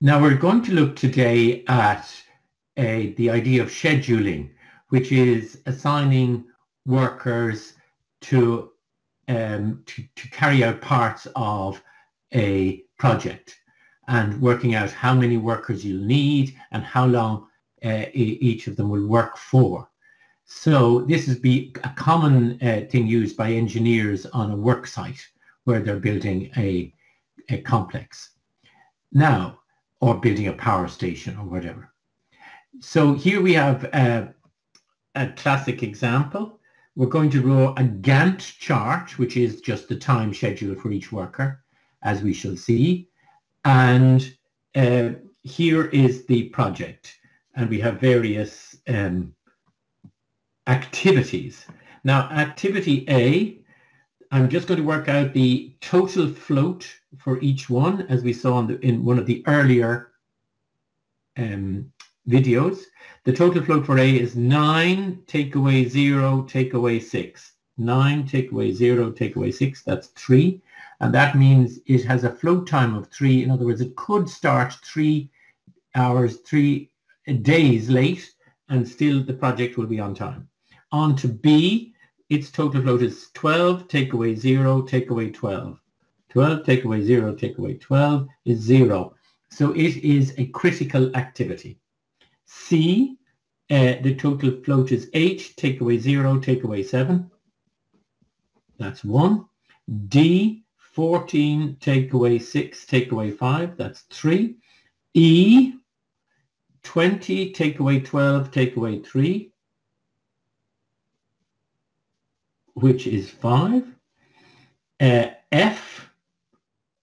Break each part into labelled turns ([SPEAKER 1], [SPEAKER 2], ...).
[SPEAKER 1] Now we're going to look today at a, the idea of scheduling, which is assigning workers to, um, to, to carry out parts of a project and working out how many workers you'll need and how long uh, each of them will work for. So this is be a common uh, thing used by engineers on a work site where they're building a, a complex. Now, or building a power station or whatever. So here we have a, a classic example. We're going to draw a Gantt chart, which is just the time schedule for each worker, as we shall see. And uh, here is the project. And we have various um, activities. Now, activity A, I'm just going to work out the total float for each one, as we saw in, the, in one of the earlier um, videos. The total float for A is 9, take away 0, take away 6. 9, take away 0, take away 6, that's 3. And that means it has a float time of 3. In other words, it could start 3 hours, 3 days late, and still the project will be on time. On to B, its total float is 12, take away 0, take away 12. 12 take away 0 take away 12 is 0. So it is a critical activity. C, uh, the total float is 8, take away 0, take away 7. That's 1. D, 14, take away 6, take away 5. That's 3. E, 20, take away 12, take away 3, which is 5. Uh, F,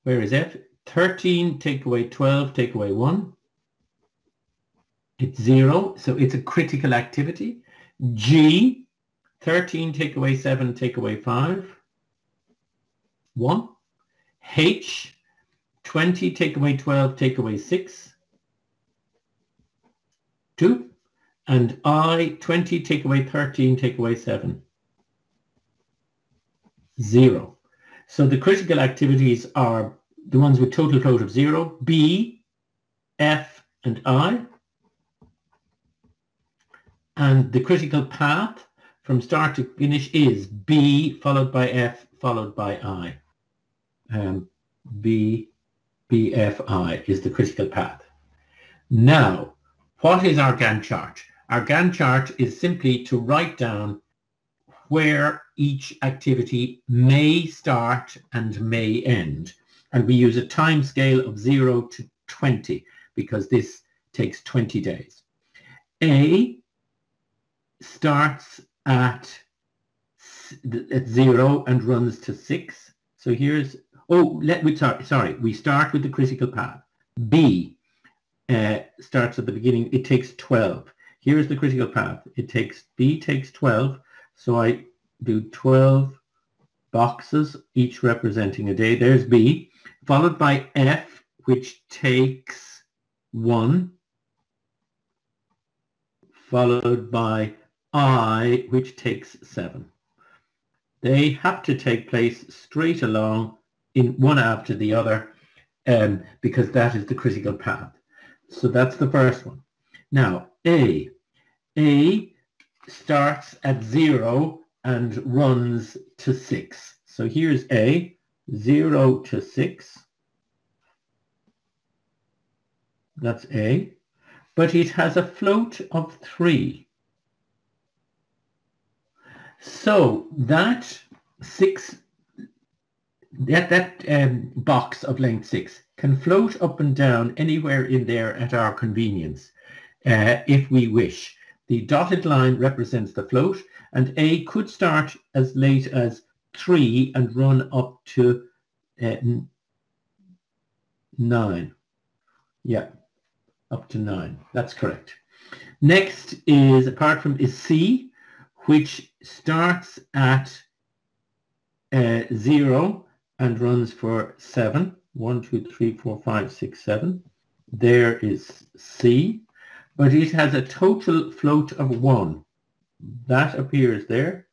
[SPEAKER 1] where is F? 13, take away 12, take away 1. It's 0, so it's a critical activity. G, 13, take away 7, take away 5. 1. H, 20, take away 12, take away 6. 2. And I, 20, take away 13, take away 7. 0. So the critical activities are the ones with total float of 0, B, F, and I and the critical path from start to finish is B followed by F followed by I. Um, B, B, F, I is the critical path. Now, what is our Gantt chart? Our Gantt chart is simply to write down where each activity may start and may end. And we use a time scale of 0 to 20 because this takes 20 days. A starts at, at zero and runs to six. So here's, oh, let me, sorry, sorry, we start with the critical path. B uh, starts at the beginning, it takes 12. Here's the critical path. It takes, B takes 12. So I do 12 boxes, each representing a day. There's B, followed by F, which takes one, followed by I, which takes 7. They have to take place straight along in one after the other um, because that is the critical path. So that's the first one. Now, A. A starts at 0 and runs to 6. So here's A, 0 to 6. That's A. But it has a float of 3. So that six, that, that um, box of length six can float up and down anywhere in there at our convenience uh, if we wish. The dotted line represents the float and A could start as late as 3 and run up to uh, 9. Yeah, up to 9. That's correct. Next is, apart from, is C, which starts at uh, 0 and runs for 7. 1, 2, 3, 4, 5, 6, 7. There is C, but it has a total float of 1. That appears there,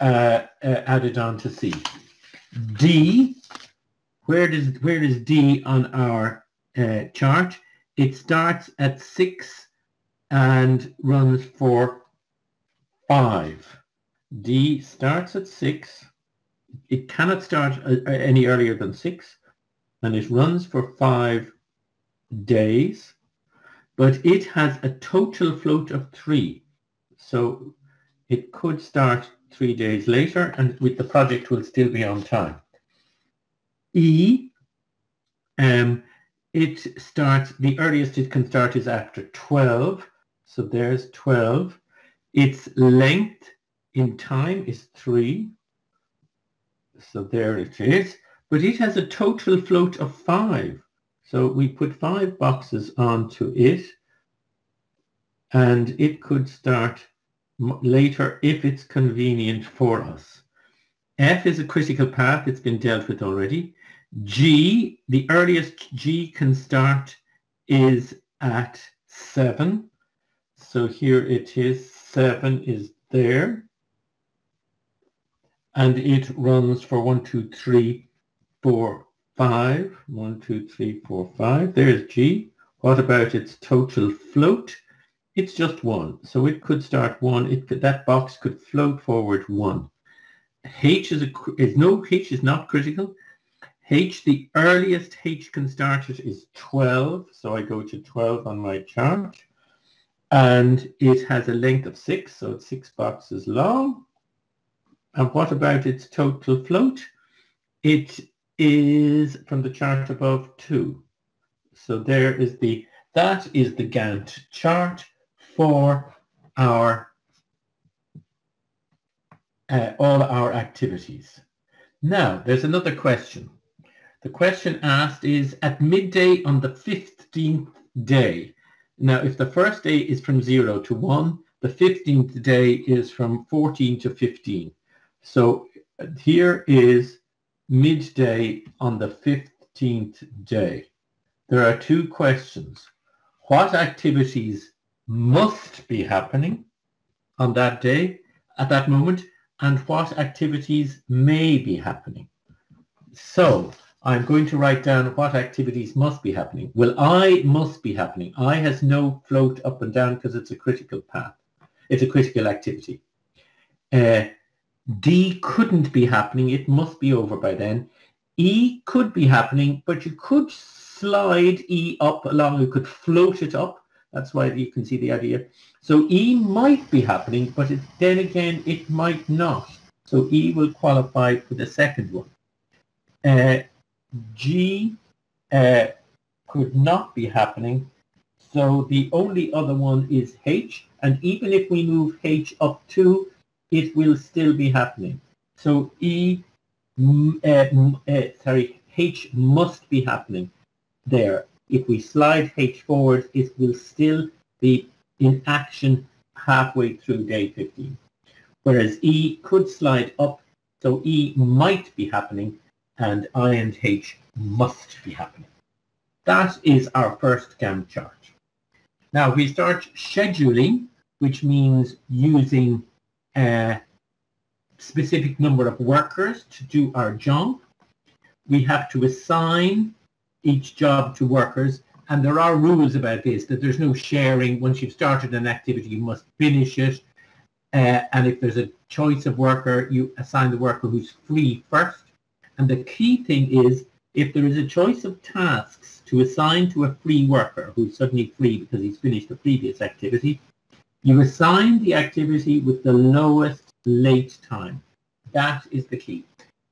[SPEAKER 1] uh, uh, added on to C. D, where does, where is D on our uh, chart. It starts at 6 and runs for 5. D starts at 6. It cannot start uh, uh, any earlier than 6 and it runs for 5 days, but it has a total float of 3. So it could start three days later and with the project will still be on time. E, um, it starts, the earliest it can start is after 12. So there's 12. Its length in time is 3. So there it is. But it has a total float of 5. So we put 5 boxes onto it. And it could start later if it's convenient for us. F is a critical path. It's been dealt with already. G, the earliest G can start is at 7. So here it is. 7 is there. And it runs for 1, 2, 3, 4, 5. 1, 2, 3, 4, 5. There's G. What about its total float? It's just 1. So it could start 1. It could, that box could float forward 1. H is, a, is no, H is not critical. H, the earliest H can start it is 12. So I go to 12 on my chart. And it has a length of 6, so it's 6 boxes long. And what about its total float? It is, from the chart above, 2. So there is the, that is the Gantt chart for our uh, all our activities. Now, there's another question. The question asked is, at midday on the 15th day, now if the first day is from 0 to 1, the 15th day is from 14 to 15. So here is midday on the 15th day. There are two questions. What activities must be happening on that day, at that moment, and what activities may be happening? So I'm going to write down what activities must be happening. Well, I must be happening. I has no float up and down because it's a critical path. It's a critical activity. Uh, D couldn't be happening. It must be over by then. E could be happening, but you could slide E up along. You could float it up. That's why you can see the idea. So E might be happening, but it, then again, it might not. So E will qualify for the second one. Uh, G uh, could not be happening. So the only other one is H. And even if we move H up two, it will still be happening. So E, uh, uh, sorry, H must be happening there. If we slide H forward, it will still be in action halfway through day 15. Whereas E could slide up, so E might be happening and I and H must be happening. That is our first Gantt chart. Now we start scheduling, which means using a specific number of workers to do our job. We have to assign each job to workers and there are rules about this, that there's no sharing. Once you've started an activity, you must finish it. Uh, and if there's a choice of worker, you assign the worker who's free first. And the key thing is if there is a choice of tasks to assign to a free worker who's suddenly free because he's finished the previous activity, you assign the activity with the lowest late time. That is the key.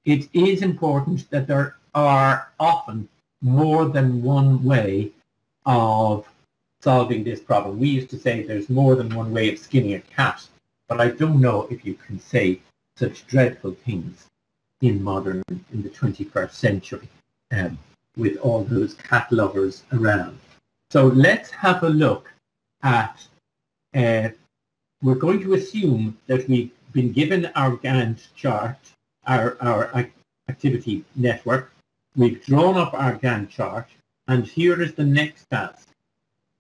[SPEAKER 1] It is important that there are often more than one way of solving this problem. We used to say there's more than one way of skinning a cat, but I don't know if you can say such dreadful things in modern, in the 21st century, um, with all those cat lovers around. So let's have a look at, uh, we're going to assume that we've been given our Gantt chart, our, our activity network. We've drawn up our Gantt chart, and here is the next task.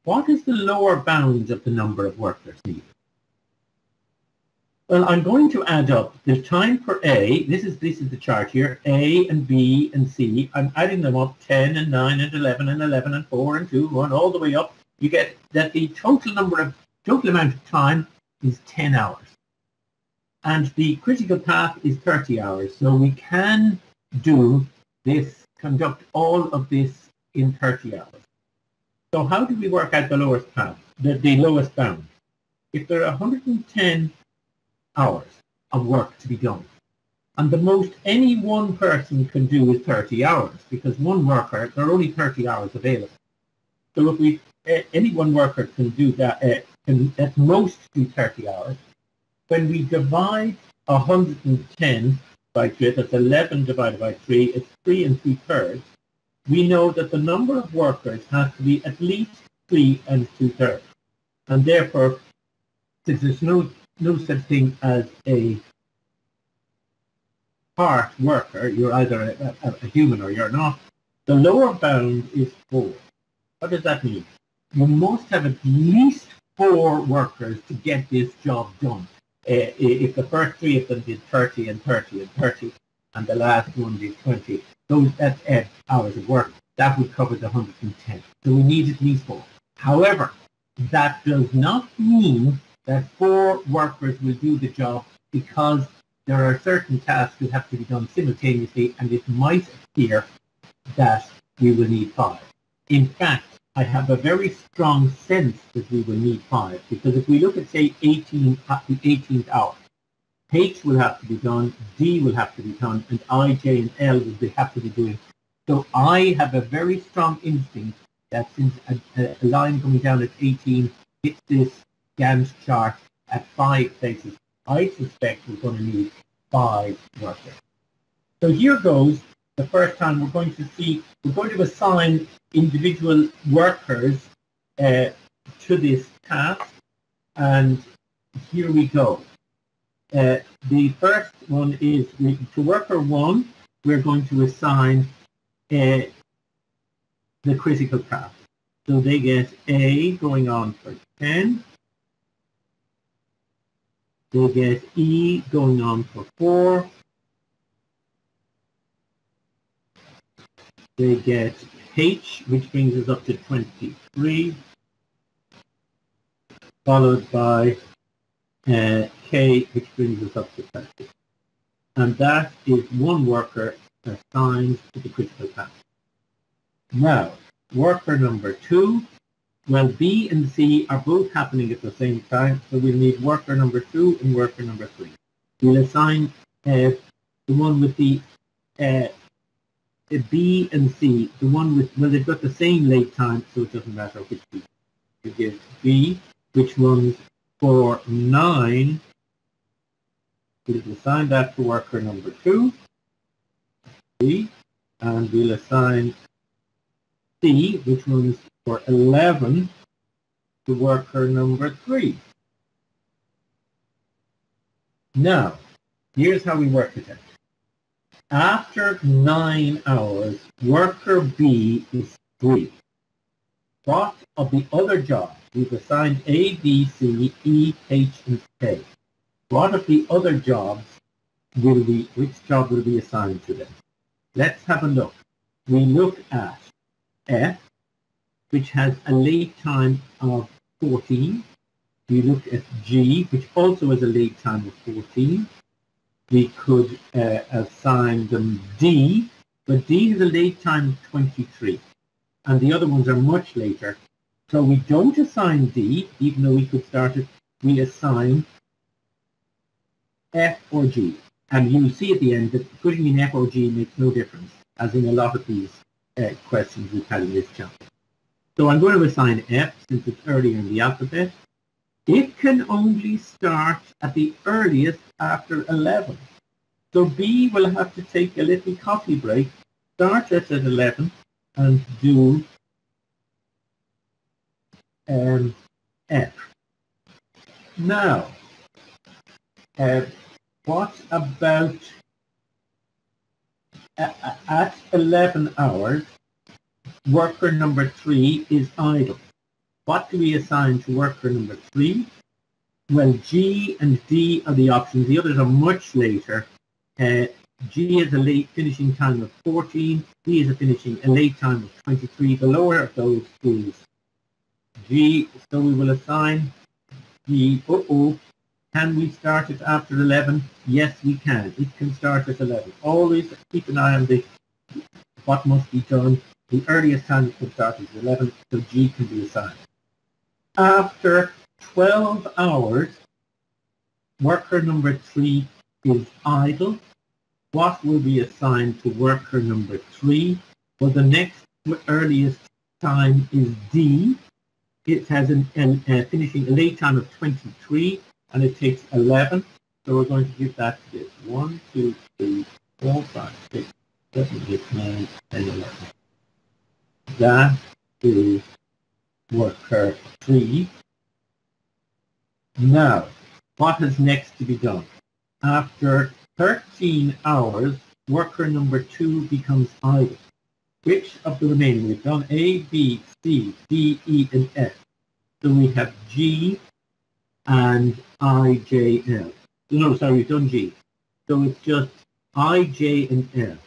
[SPEAKER 1] What is the lower bounds of the number of workers needed? Well, I'm going to add up the time for A. This is this is the chart here. A and B and C. I'm adding them up 10 and 9 and 11 and 11 and 4 and 2, 1, all the way up. You get that the total number of total amount of time is 10 hours. And the critical path is 30 hours. So we can do this, conduct all of this in 30 hours. So how do we work out the lowest path, the, the lowest bound? If there are 110 hours of work to be done, and the most any one person can do is 30 hours, because one worker, there are only 30 hours available. So if we, uh, any one worker can do that, uh, can at most do 30 hours. When we divide 110 by 3, that's 11 divided by 3, it's 3 and 3 thirds we know that the number of workers has to be at least three and two-thirds. And therefore, since there's no, no such thing as a part worker, you're either a, a, a human or you're not, the lower bound is four. What does that mean? You must have at least four workers to get this job done. Uh, if the first three of them did 30 and 30 and 30, and the last one did 20, those that's uh, hours of work, that would cover the 110. So we need at least four. However, that does not mean that four workers will do the job because there are certain tasks that have to be done simultaneously and it might appear that we will need five. In fact, I have a very strong sense that we will need five because if we look at say 18 at the 18th hour, H will have to be done, D will have to be done, and I, J, and L will be, have to be doing. So I have a very strong instinct that since a, a line coming down at 18 hits this Gantt chart at five places, I suspect we're going to need five workers. So here goes the first time we're going to see, we're going to assign individual workers uh, to this task. And here we go. Uh, the first one is to worker one, we're going to assign uh, the critical path. So they get A going on for 10. They get E going on for 4. They get H, which brings us up to 23, followed by uh, K, which brings us up to 30. And that is one worker assigned to the critical path. Now, worker number two, well, B and C are both happening at the same time, so we'll need worker number two and worker number three. We'll assign uh, the one with the uh, B and C, the one with, well, they've got the same late time, so it doesn't matter which B. You give B, which runs for 9, we'll assign that to worker number 2, C, and we'll assign C, which runs for 11, to worker number 3. Now, here's how we work it out. After 9 hours, worker B is free. What of the other jobs We've assigned A, B, C, E, H, and K. What of the other jobs will be, which job will be assigned to them? Let's have a look. We look at F, which has a lead time of 14. We look at G, which also has a lead time of 14. We could uh, assign them D, but D is a late time 23. And the other ones are much later, so we don't assign D, even though we could start it, we assign F or G. And you see at the end that putting in F or G makes no difference, as in a lot of these uh, questions we've had in this chapter. So I'm going to assign F, since it's earlier in the alphabet. It can only start at the earliest after 11. So B will have to take a little coffee break, start at 11, and do um, F. Now, uh, what about uh, at 11 hours, worker number three is idle. What do we assign to worker number three? well, G and D are the options. The others are much later. Uh, G is a late finishing time of 14. D is a finishing a late time of 23. The lower of those is G. So we will assign G. Uh-oh. Can we start it after 11? Yes, we can. It can start at 11. Always keep an eye on the what must be done. The earliest time it can start is 11, so G can be assigned. After 12 hours, worker number 3 is idle what will be assigned to worker number three? Well, the next earliest time is D. It has an, an uh, finishing late time of 23 and it takes 11. So we're going to give that to this. 1, 2, 3, 4, 5, 6, 7, 8, 9, 10, 11. That is worker 3. Now, what is next to be done? After 13 hours, worker number two becomes idle. Which of the remaining? We've done A, B, C, D, E, and F. So we have G and I, J, L. No, sorry, we've done G. So it's just I, J, and L.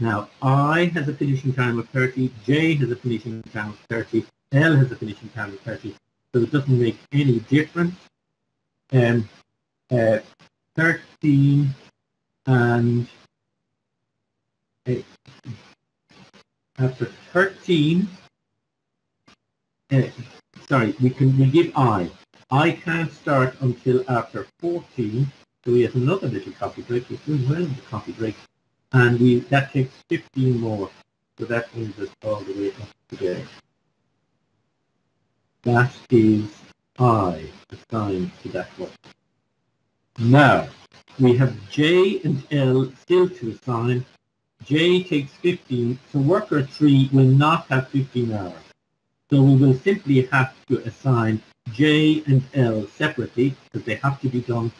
[SPEAKER 1] Now, I has a finishing time of 30, J has a finishing time of 30, L has a finishing time of 30. So it doesn't make any difference. Um, uh, 13 and after 13, uh, sorry, we can we give I. I can't start until after 14, so we have another little coffee break. We're doing well the coffee break, and we that takes 15 more, so that brings us all the way up to there. That is I assigned to that one. Now, we have J and L still to assign. J takes 15, so worker 3 will not have 15 hours. So we will simply have to assign J and L separately, because they have to be done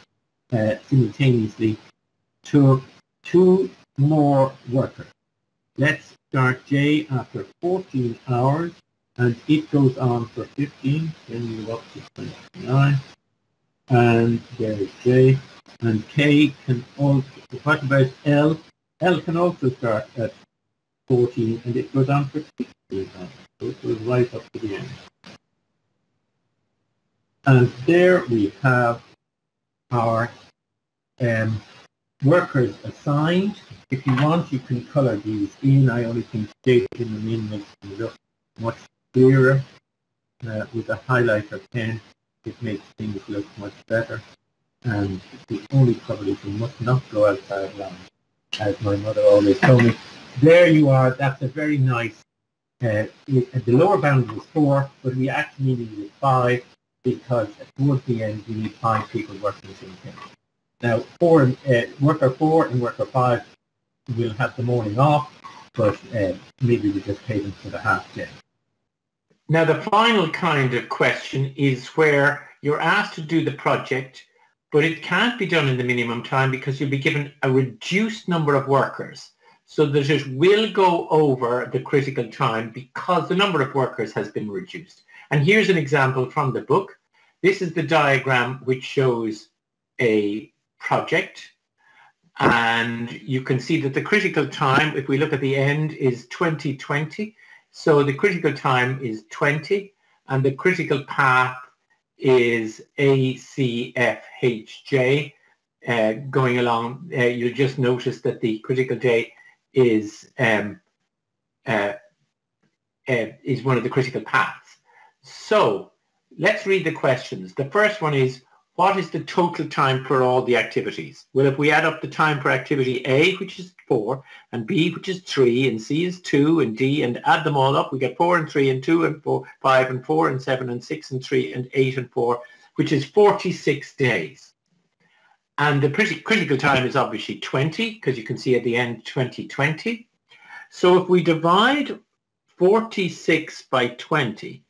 [SPEAKER 1] uh, simultaneously, to two more workers. Let's start J after 14 hours, and it goes on for 15, then you go up to 29, and there is J, and K can also, what about L? L can also start at 14 and it goes on for 16 So it goes right up to the end. And there we have our um, workers assigned. If you want, you can color these in. I only stating them in them look much clearer. Uh, with a highlighter pen, it makes things look much better and the only trouble is you must not go outside long, as my mother always told me. There you are. That's a very nice. Uh, it, the lower bound was four, but we actually needed five because towards the end you need five people working the same thing. Now, four, uh, worker four and worker five will have the morning off, but uh, maybe we just pay them for the half day.
[SPEAKER 2] Now, the final kind of question is where you're asked to do the project but it can't be done in the minimum time because you'll be given a reduced number of workers so that it will go over the critical time because the number of workers has been reduced. And here's an example from the book. This is the diagram which shows a project and you can see that the critical time, if we look at the end, is 2020. So the critical time is 20 and the critical path is ACFHJ uh, going along. Uh, you'll just notice that the critical date is um, uh, uh, is one of the critical paths. So let's read the questions. The first one is, what is the total time for all the activities? Well, if we add up the time for activity A, which is 4, and B, which is 3, and C is 2, and D, and add them all up, we get 4 and 3, and 2, and 4, 5, and 4, and 7, and 6, and 3, and 8, and 4, which is 46 days. And the pretty critical time is obviously 20, because you can see at the end 2020. So if we divide 46 by 20,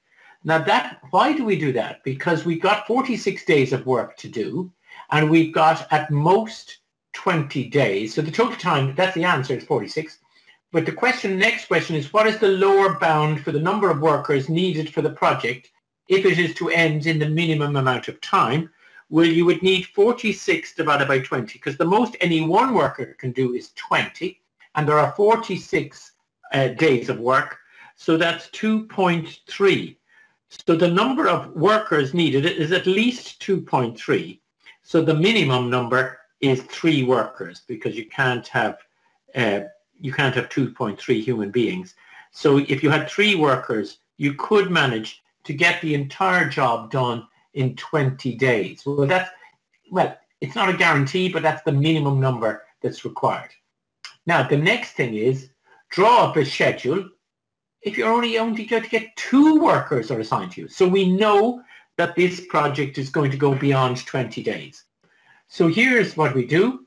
[SPEAKER 2] now that, why do we do that? Because we've got 46 days of work to do and we've got at most 20 days. So the total time, that's the answer, is 46. But the question, next question is what is the lower bound for the number of workers needed for the project if it is to end in the minimum amount of time? Well, you would need 46 divided by 20 because the most any one worker can do is 20 and there are 46 uh, days of work. So that's 2.3. So the number of workers needed is at least 2.3. So the minimum number is three workers because you can't have uh, you can't have 2.3 human beings. So if you had three workers, you could manage to get the entire job done in 20 days. Well, that's well, it's not a guarantee, but that's the minimum number that's required. Now, the next thing is draw up a schedule if you're only only going to get two workers are assigned to you. So we know that this project is going to go beyond 20 days. So here's what we do.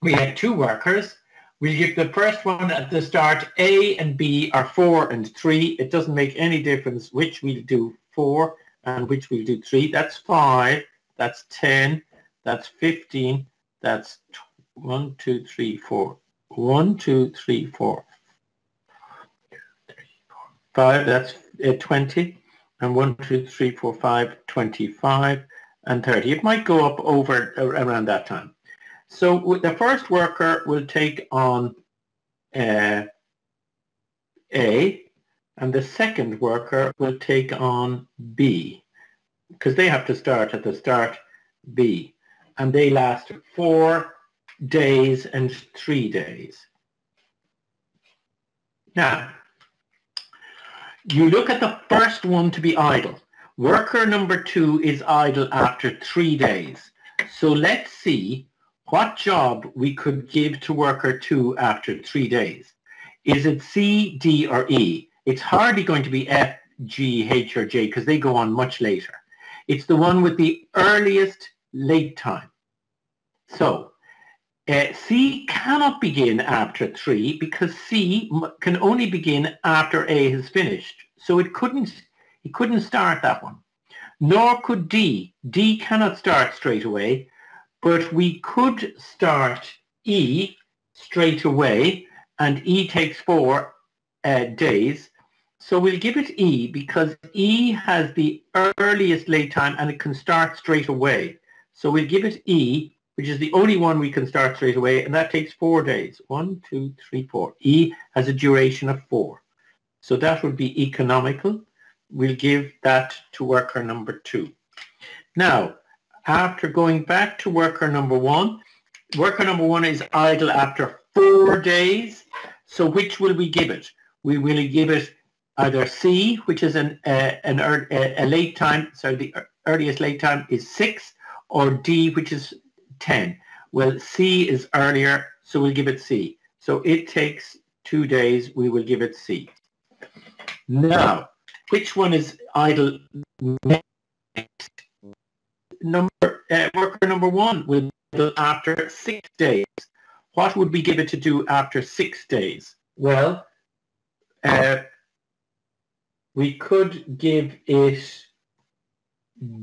[SPEAKER 2] We have two workers. We give the first one at the start, A and B are four and three. It doesn't make any difference which we'll do four and which we'll do three. That's five, that's 10, that's 15, that's one, two, three, four. One, two, three, four, 5, that's uh, 20, and 1, 2, 3, 4, 5, 25, and 30. It might go up over around that time. So the first worker will take on uh, A, and the second worker will take on B, because they have to start at the start B, and they last four days and three days. Now, you look at the first one to be idle. Worker number two is idle after three days. So let's see what job we could give to worker two after three days. Is it C, D, or E? It's hardly going to be F, G, H, or J because they go on much later. It's the one with the earliest late time. So uh, C cannot begin after 3 because C can only begin after A has finished. So it couldn't, it couldn't start that one. Nor could D. D cannot start straight away, but we could start E straight away, and E takes four uh, days. So we'll give it E because E has the earliest late time and it can start straight away. So we'll give it E which is the only one we can start straight away, and that takes four days. One, two, three, four. E has a duration of four. So that would be economical. We'll give that to worker number two. Now, after going back to worker number one, worker number one is idle after four days. So which will we give it? We will give it either C, which is an, uh, an a late time, sorry, the earliest late time is six, or D, which is 10. Well, C is earlier, so we'll give it C. So it takes two days, we will give it C. Now, which one is idle next? Number, uh, worker number one will idle after six days. What would we give it to do after six days? Well, uh, we could give it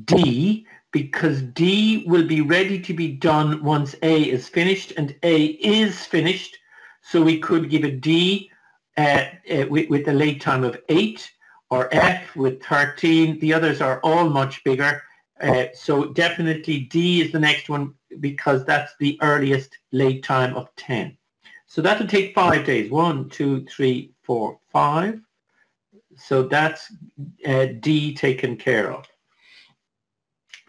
[SPEAKER 2] D because D will be ready to be done once A is finished and A is finished. So we could give a D uh, uh, with, with a late time of 8 or F with 13. The others are all much bigger. Uh, so definitely D is the next one because that's the earliest late time of 10. So that'll take five days. One, two, three, four, five. So that's uh, D taken care of.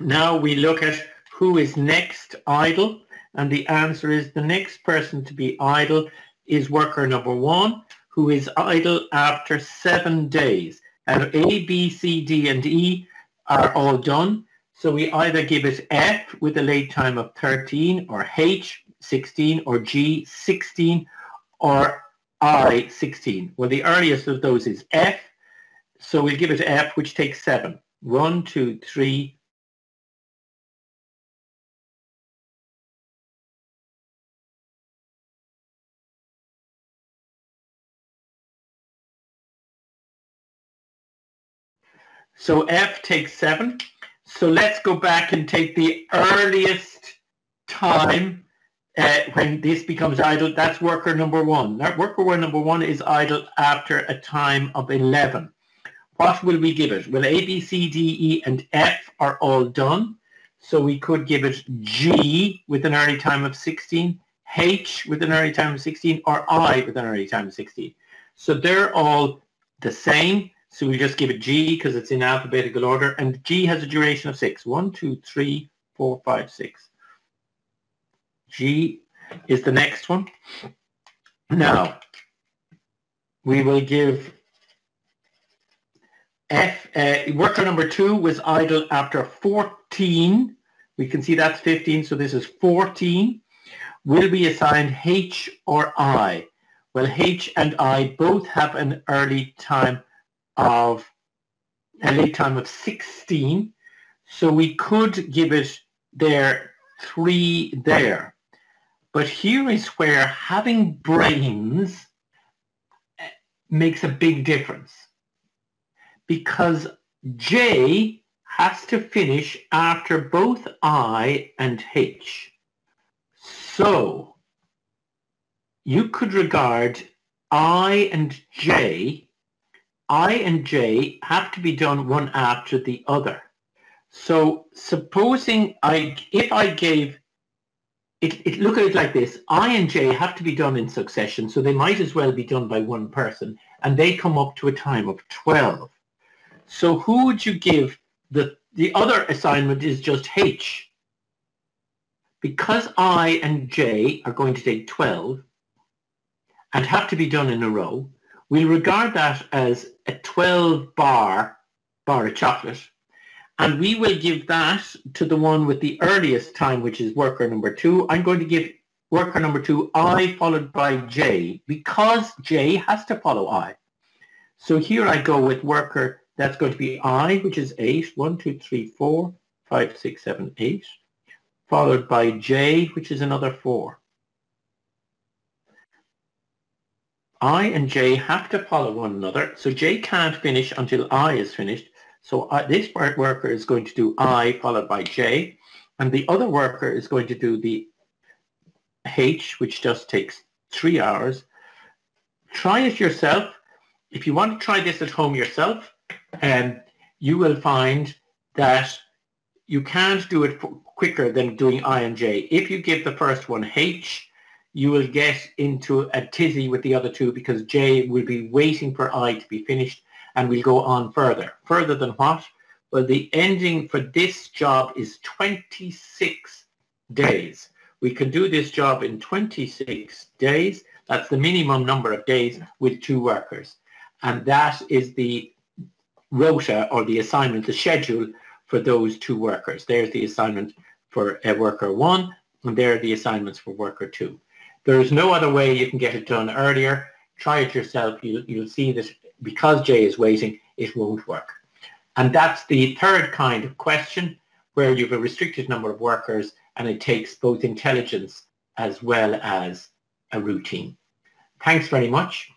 [SPEAKER 2] Now we look at who is next idle, and the answer is the next person to be idle is worker number one, who is idle after seven days. And A, B, C, D, and E are all done. So we either give it F with a late time of 13, or H, 16, or G, 16, or I, 16. Well, the earliest of those is F. So we'll give it F, which takes seven. One, two, three, So F takes seven. So let's go back and take the earliest time uh, when this becomes idle. That's worker number one. That worker number one is idle after a time of 11. What will we give it? Well, A, B, C, D, E, and F are all done. So we could give it G with an early time of 16, H with an early time of 16, or I with an early time of 16. So they're all the same. So we just give it G because it's in alphabetical order. And G has a duration of six. One, two, three, four, five, six. G is the next one. Now, we will give F, uh, worker number two was idle after 14. We can see that's 15, so this is 14. Will be assigned H or I? Well, H and I both have an early time of a late time of 16. So we could give it there three there. But here is where having brains makes a big difference. Because J has to finish after both I and H. So you could regard I and J, I and J have to be done one after the other. So supposing I, if I gave, it, it, look at it like this, I and J have to be done in succession, so they might as well be done by one person, and they come up to a time of 12. So who would you give, the, the other assignment is just H. Because I and J are going to take 12, and have to be done in a row, we'll regard that as a 12 bar bar of chocolate. And we will give that to the one with the earliest time, which is worker number two. I'm going to give worker number two I followed by J because J has to follow I. So here I go with worker, that's going to be I, which is eight, one, two, three, four, five, six, seven, eight, followed by J, which is another 4. I and J have to follow one another. So J can't finish until I is finished. So I, this worker is going to do I followed by J. And the other worker is going to do the H, which just takes three hours. Try it yourself. If you want to try this at home yourself, um, you will find that you can't do it quicker than doing I and J. If you give the first one H, you will get into a tizzy with the other two because J will be waiting for I to be finished and we'll go on further. Further than what? Well, the ending for this job is 26 days. We can do this job in 26 days. That's the minimum number of days with two workers. And that is the rota or the assignment, the schedule for those two workers. There's the assignment for a worker one, and there are the assignments for worker two. There is no other way you can get it done earlier. Try it yourself. You, you'll see that because J is waiting, it won't work. And that's the third kind of question where you have a restricted number of workers and it takes both intelligence as well as a routine. Thanks very much.